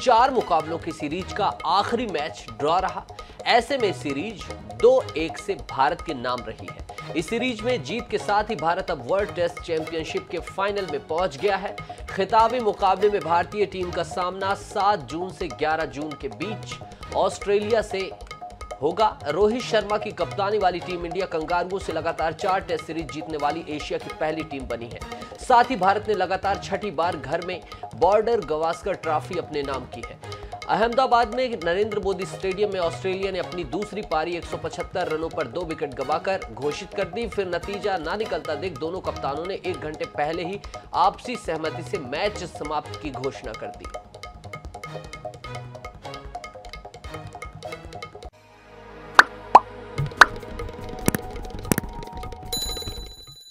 चार मुकाबलों की सीरीज़ का आखिरी मैच ड्रॉ रहा। ऐसे में सीरीज़ दो एक से भारत के नाम रही है। इस सीरीज़ में जीत के साथ ही भारत अब वर्ल्ड टेस्ट चैंपियनशिप के फाइनल में पहुँच गया है। खिताबी मुकाबले में भारतीय टीम का सामना 7 जून से 11 जून के बीच ऑस्ट्रेलिया से होगा। रोहित शर्मा की कप्तानी वाली टीम इंडिया कंगारू से लगातार चार टेस्ट सीरीज़ जीतने वाली एशिया की पहली टीम बनी है। साथ ही भारत ने लगातार छठी बार घर में बॉर्डर गवास्कर ट्रॉफी अपने नाम की है। अहमदाबाद में नरेंद्र मोदी स्टेडियम में ऑस्ट्रेलिया ने अपनी दूसरी पारी 175 रनों पर दो विकेट गवाकर घोषित कर दी। फिर नतीजा ना निकलता देख दोनों कप्तानों ने एक घंटे पहले ही आपसी सहमति से मैच समाप्त की घोषणा कर दी।